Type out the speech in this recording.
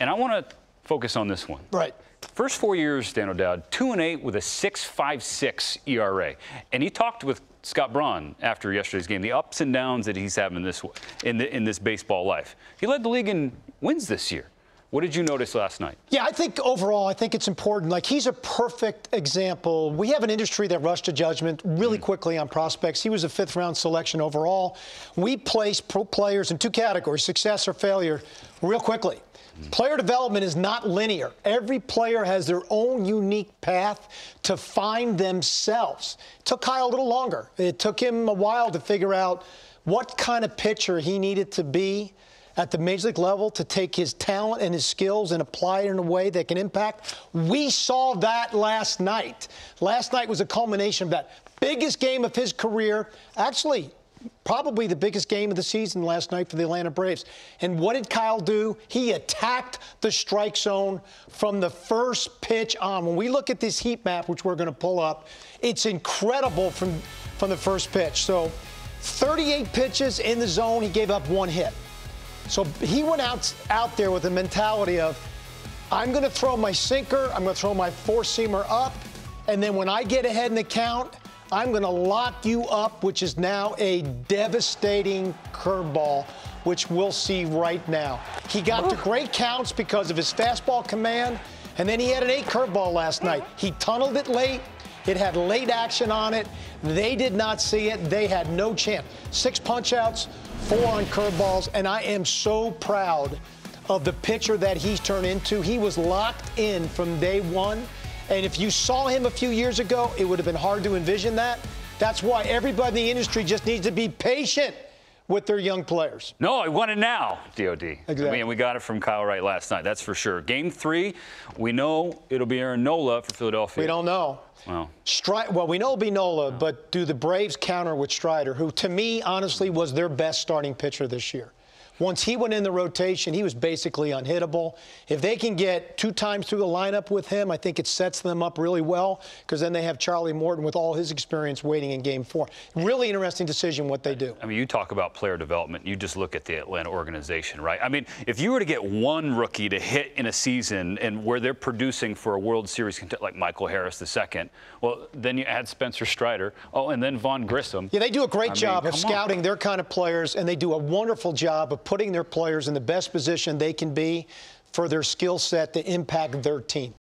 And I want to focus on this one. Right. First four years, Dan O'Dowd, two and eight with a 6.56 ERA, and he talked with Scott Braun after yesterday's game, the ups and downs that he's having this in, the, in this baseball life. He led the league in wins this year. What did you notice last night? Yeah, I think overall, I think it's important. Like, he's a perfect example. We have an industry that rushed to judgment really mm. quickly on prospects. He was a fifth round selection overall. We place pro players in two categories success or failure real quickly. Mm. Player development is not linear. Every player has their own unique path to find themselves. It took Kyle a little longer. It took him a while to figure out what kind of pitcher he needed to be at the major league level to take his talent and his skills and apply it in a way that can impact. We saw that last night. Last night was a culmination of that biggest game of his career. Actually, probably the biggest game of the season last night for the Atlanta Braves. And what did Kyle do? He attacked the strike zone from the first pitch on. When we look at this heat map, which we're going to pull up, it's incredible from, from the first pitch. So 38 pitches in the zone, he gave up one hit. So he went out, out there with the mentality of, I'm going to throw my sinker, I'm going to throw my four seamer up, and then when I get ahead in the count, I'm going to lock you up, which is now a devastating curveball, which we'll see right now. He got to great counts because of his fastball command, and then he had an eight curveball last night. He tunneled it late. It had late action on it. They did not see it. They had no chance. Six punchouts, four on curveballs, and I am so proud of the pitcher that he's turned into. He was locked in from day one. And if you saw him a few years ago, it would have been hard to envision that. That's why everybody in the industry just needs to be patient with their young players. No, I want it now, DOD. Exactly. I mean, we got it from Kyle Wright last night, that's for sure. Game three, we know it'll be Aaron Nola for Philadelphia. We don't know. Well, Stri- well we know it'll be Nola, but do the Braves counter with Strider, who to me, honestly, was their best starting pitcher this year? Once he went in the rotation, he was basically unhittable. If they can get two times through the lineup with him, I think it sets them up really well because then they have Charlie Morton with all his experience waiting in game four. Really interesting decision what they do. I mean, you talk about player development. You just look at the Atlanta organization, right? I mean, if you were to get one rookie to hit in a season and where they're producing for a World Series like Michael Harris II, well, then you add Spencer Strider. Oh, and then Vaughn Grissom. Yeah, they do a great I job mean, of scouting on. their kind of players, and they do a wonderful job of putting their players in the best position they can be for their skill set to impact their team.